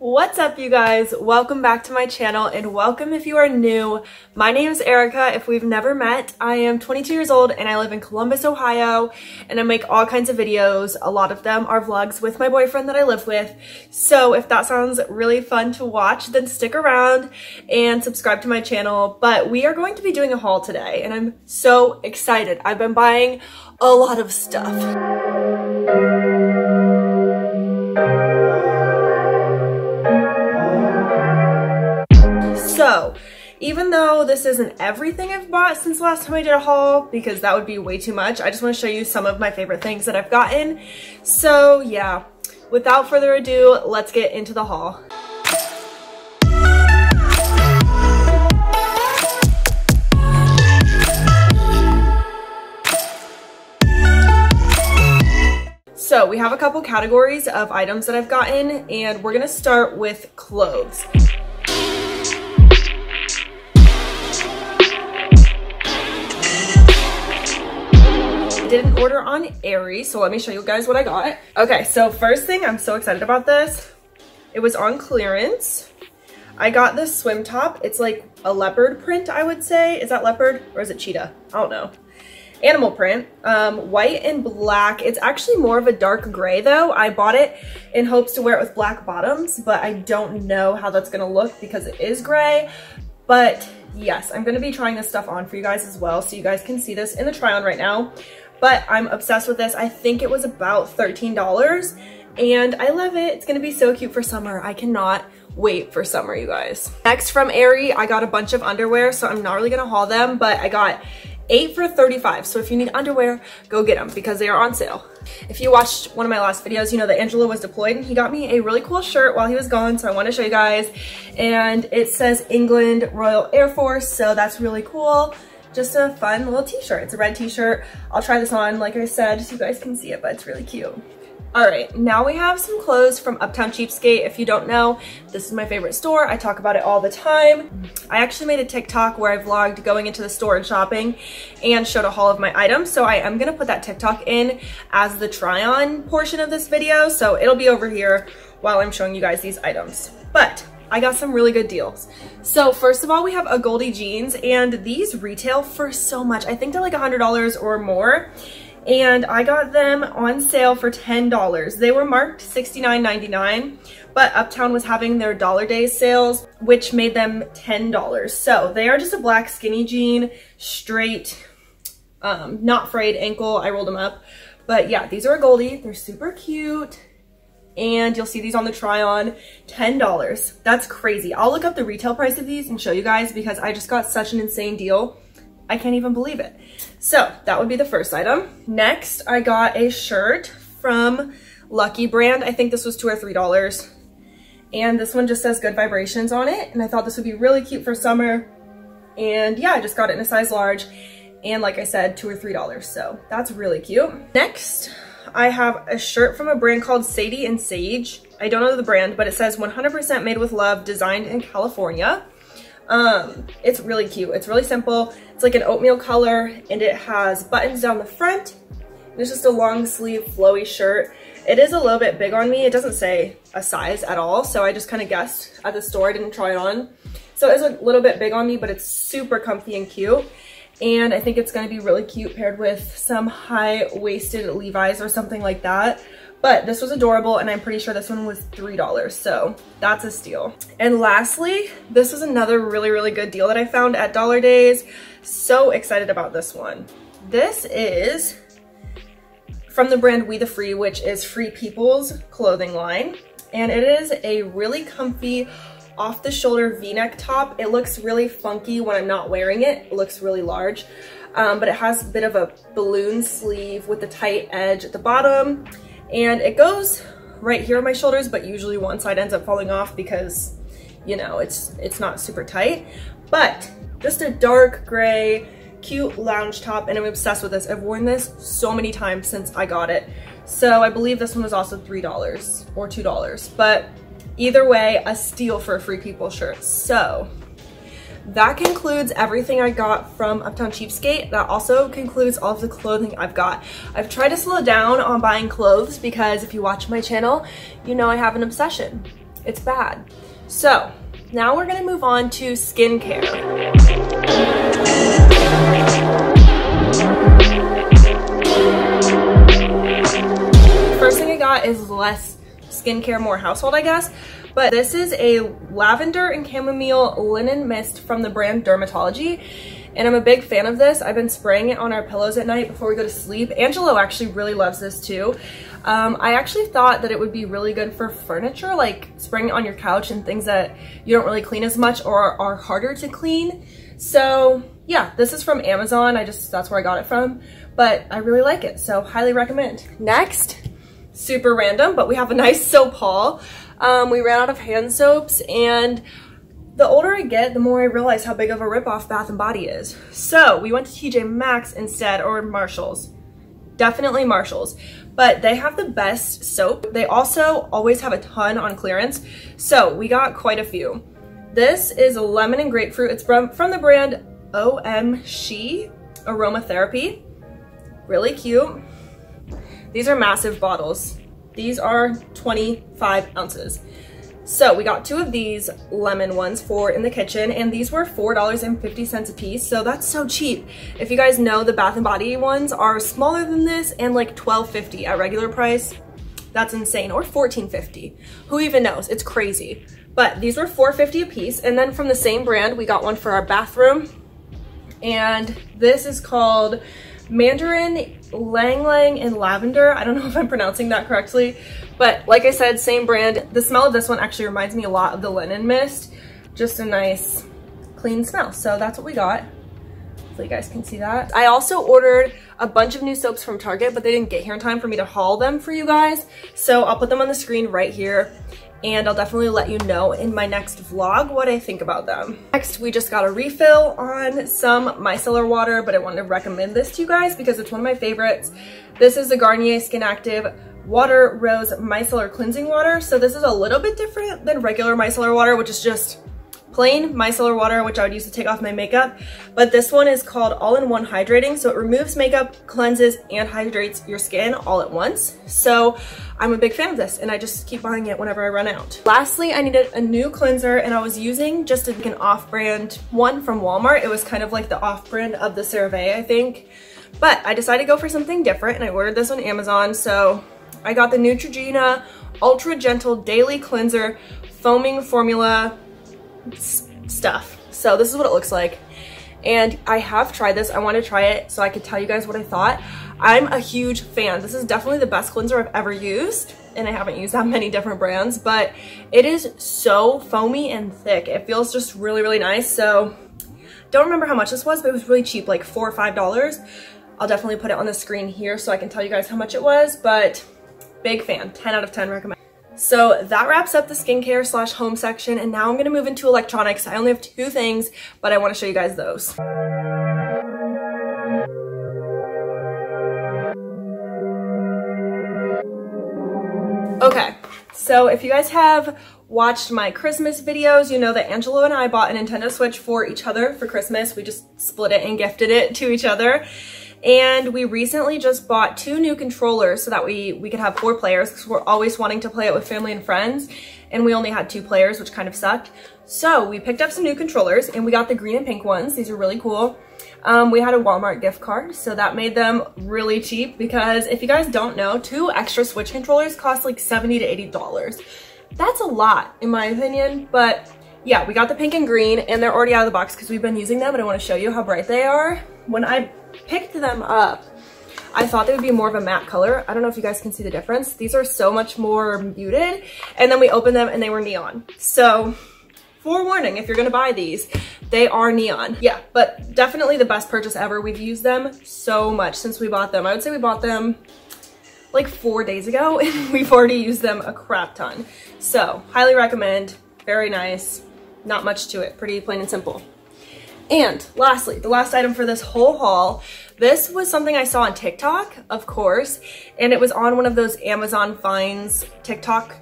What's up you guys? Welcome back to my channel and welcome if you are new. My name is Arika. If we've never met, I am 22 years old and I live in Columbus, Ohio and I make all kinds of videos. A lot of them are vlogs with my boyfriend that I live with. So if that sounds really fun to watch, then stick around and subscribe to my channel. But we are going to be doing a haul today and I'm so excited. I've been buying a lot of stuff. Even though this isn't everything I've bought since last time I did a haul, because that would be way too much, I just want to show you some of my favorite things that I've gotten. So yeah, without further ado, let's get into the haul. So we have a couple categories of items that I've gotten and we're gonna start with clothes. Did an order on Aerie, so let me show you guys what I got. Okay, so first thing, I'm so excited about this. It was on clearance. I got this swim top. It's like a leopard print, I would say. Is that leopard or is it cheetah? I don't know. Animal print, um, white and black. It's actually more of a dark gray though. I bought it in hopes to wear it with black bottoms, but I don't know how that's gonna look because it is gray. But yes, I'm gonna be trying this stuff on for you guys as well so you guys can see this in the try on right now but I'm obsessed with this. I think it was about $13 and I love it. It's gonna be so cute for summer. I cannot wait for summer, you guys. Next from Aerie, I got a bunch of underwear, so I'm not really gonna haul them, but I got eight for 35. So if you need underwear, go get them because they are on sale. If you watched one of my last videos, you know that Angelo was deployed and he got me a really cool shirt while he was gone. So I want to show you guys. And it says England Royal Air Force. So that's really cool just a fun little t-shirt. It's a red t-shirt. I'll try this on, like I said, so you guys can see it, but it's really cute. All right, now we have some clothes from Uptown Cheapskate. If you don't know, this is my favorite store. I talk about it all the time. I actually made a TikTok where I vlogged going into the store and shopping and showed a haul of my items. So I am gonna put that TikTok in as the try on portion of this video. So it'll be over here while I'm showing you guys these items. But I got some really good deals. So first of all, we have AGOLDE jeans and these retail for so much. I think they're like $100 or more. And I got them on sale for $10. They were marked $69.99, but Uptown was having their dollar Day sales, which made them $10. So they are just a black skinny jean, straight, um, not frayed ankle. I rolled them up. But yeah, these are AGOLDE. They're super cute and you'll see these on the try on $10 that's crazy. I'll look up the retail price of these and show you guys because i just got such an insane deal. I can't even believe it. So that would be the first item. Next i got a shirt from lucky brand. I think this was two or three dollars. And this one just says good vibrations on it and i thought this would be really cute for summer. And yeah i just got it in a size large and like i said two or three dollars. So that's really cute. Next I have a shirt from a brand called Sadie and Sage. I don't know the brand, but it says 100% made with love, designed in California. Um, it's really cute. It's really simple. It's like an oatmeal color and it has buttons down the front. It's just a long sleeve flowy shirt. It is a little bit big on me. It doesn't say a size at all. So I just kind of guessed at the store. I didn't try it on. So it's a little bit big on me, but it's super comfy and cute and I think it's gonna be really cute paired with some high-waisted Levi's or something like that. But this was adorable and I'm pretty sure this one was $3, so that's a steal. And lastly, this was another really, really good deal that I found at Dollar Days. So excited about this one. This is from the brand We The Free, which is Free People's clothing line. And it is a really comfy off the shoulder v-neck top. It looks really funky when I'm not wearing it. It looks really large, um, but it has a bit of a balloon sleeve with the tight edge at the bottom. And it goes right here on my shoulders, but usually one side ends up falling off because, you know, it's, it's not super tight. But just a dark gray, cute lounge top, and I'm obsessed with this. I've worn this so many times since I got it. So I believe this one was also $3 or $2, but Either way, a steal for a Free People shirt. So that concludes everything I got from Uptown Cheapskate. That also concludes all of the clothing I've got. I've tried to slow down on buying clothes because if you watch my channel, you know I have an obsession. It's bad. So now we're gonna move on to skincare. Skincare, more household, I guess. But this is a lavender and chamomile linen mist from the brand Dermatology. And I'm a big fan of this. I've been spraying it on our pillows at night before we go to sleep. Angelo actually really loves this too. Um, I actually thought that it would be really good for furniture, like spraying it on your couch and things that you don't really clean as much or are harder to clean. So yeah, this is from Amazon. I just, that's where I got it from, but I really like it. So highly recommend. Next, super random, but we have a nice soap haul. Um, we ran out of hand soaps and the older I get, the more I realize how big of a ripoff Bath & Body is. So we went to TJ Maxx instead or Marshall's. Definitely Marshall's. But they have the best soap. They also always have a ton on clearance. So we got quite a few. This is lemon and grapefruit. It's from, from the brand OM She Aromatherapy. Really cute. These are massive bottles. These are 25 ounces. So we got two of these lemon ones for in the kitchen and these were $4.50 a piece. So that's so cheap. If you guys know the Bath & Body ones are smaller than this and like $12.50 at regular price. That's insane. Or $14.50. Who even knows? It's crazy. But these were $4.50 a piece. And then from the same brand, we got one for our bathroom. And this is called Mandarin Lang Lang and Lavender. I don't know if I'm pronouncing that correctly, but like I said, same brand. The smell of this one actually reminds me a lot of the linen mist. Just a nice clean smell. So that's what we got. So you guys can see that. I also ordered a bunch of new soaps from Target, but they didn't get here in time for me to haul them for you guys. So I'll put them on the screen right here and I'll definitely let you know in my next vlog what I think about them. Next, we just got a refill on some micellar water, but I wanted to recommend this to you guys because it's one of my favorites. This is the Garnier Skin Active Water Rose Micellar Cleansing Water. So this is a little bit different than regular micellar water, which is just plain micellar water, which I would use to take off my makeup. But this one is called All-in-One Hydrating. So it removes makeup, cleanses, and hydrates your skin all at once. So I'm a big fan of this and I just keep buying it whenever I run out. Lastly, I needed a new cleanser and I was using just an off-brand one from Walmart. It was kind of like the off-brand of the CeraVe, I think. But I decided to go for something different and I ordered this on Amazon. So I got the Neutrogena Ultra Gentle Daily Cleanser Foaming Formula stuff. So this is what it looks like. And I have tried this. I want to try it so I could tell you guys what I thought. I'm a huge fan. This is definitely the best cleanser I've ever used. And I haven't used that many different brands, but it is so foamy and thick. It feels just really, really nice. So don't remember how much this was, but it was really cheap, like four or five dollars. I'll definitely put it on the screen here so I can tell you guys how much it was, but big fan, 10 out of 10 recommend. So that wraps up the skincare slash home section and now I'm gonna move into electronics. I only have two things, but I wanna show you guys those. Okay, so if you guys have watched my Christmas videos, you know that Angelo and I bought a Nintendo Switch for each other for Christmas. We just split it and gifted it to each other. And we recently just bought two new controllers so that we, we could have four players because we're always wanting to play it with family and friends. And we only had two players, which kind of sucked. So we picked up some new controllers and we got the green and pink ones. These are really cool. Um, we had a Walmart gift card, so that made them really cheap because if you guys don't know, two extra Switch controllers cost like 70 to $80. That's a lot in my opinion, but yeah, we got the pink and green and they're already out of the box because we've been using them and I want to show you how bright they are. When I picked them up, I thought they would be more of a matte color. I don't know if you guys can see the difference. These are so much more muted. And then we opened them and they were neon. So forewarning, if you're gonna buy these, they are neon. Yeah, but definitely the best purchase ever. We've used them so much since we bought them. I would say we bought them like four days ago and we've already used them a crap ton. So highly recommend, very nice, not much to it, pretty plain and simple. And lastly, the last item for this whole haul, this was something I saw on TikTok, of course, and it was on one of those Amazon finds TikTok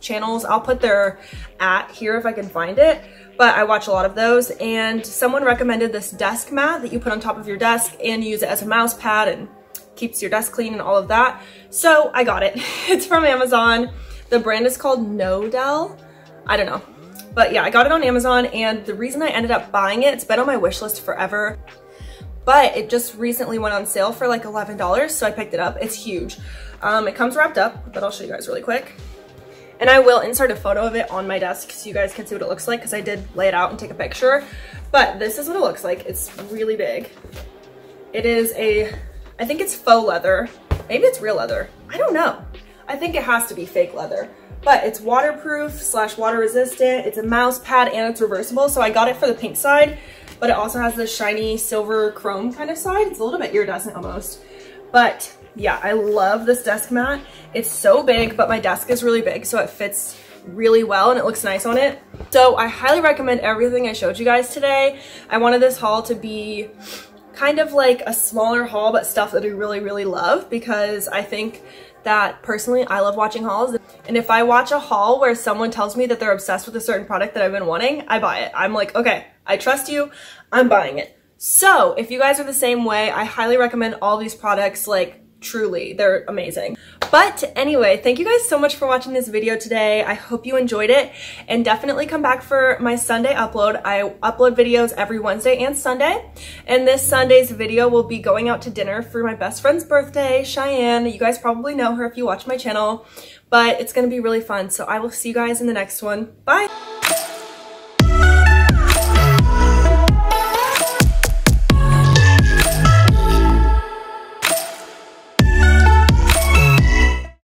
channels. I'll put their at here if I can find it, but I watch a lot of those and someone recommended this desk mat that you put on top of your desk and use it as a mouse pad and keeps your desk clean and all of that. So I got it. It's from Amazon. The brand is called Knodel. I don't know. But yeah, I got it on Amazon and the reason I ended up buying it, it's been on my wish list forever, but it just recently went on sale for like $11, so I picked it up. It's huge. Um, it comes wrapped up, but I'll show you guys really quick. And I will insert a photo of it on my desk so you guys can see what it looks like because I did lay it out and take a picture. But this is what it looks like. It's really big. It is a, I think it's faux leather. Maybe it's real leather. I don't know. I think it has to be fake leather. But it's waterproof slash water resistant. It's a mouse pad and it's reversible. So I got it for the pink side, but it also has this shiny silver chrome kind of side. It's a little bit iridescent almost. But yeah, I love this desk mat. It's so big, but my desk is really big, so it fits really well and it looks nice on it. So I highly recommend everything I showed you guys today. I wanted this haul to be kind of like a smaller haul, but stuff that I really, really love because I think that personally I love watching hauls. And if I watch a haul where someone tells me that they're obsessed with a certain product that I've been wanting, I buy it. I'm like, okay, I trust you, I'm buying it. So if you guys are the same way, I highly recommend all these products like truly they're amazing. But anyway thank you guys so much for watching this video today. I hope you enjoyed it. And definitely come back for my sunday upload. I upload videos every wednesday and sunday. And this sunday's video will be going out to dinner for my best friend's birthday cheyenne. You guys probably know her if you watch my channel. But it's gonna be really fun. So i will see you guys in the next one. Bye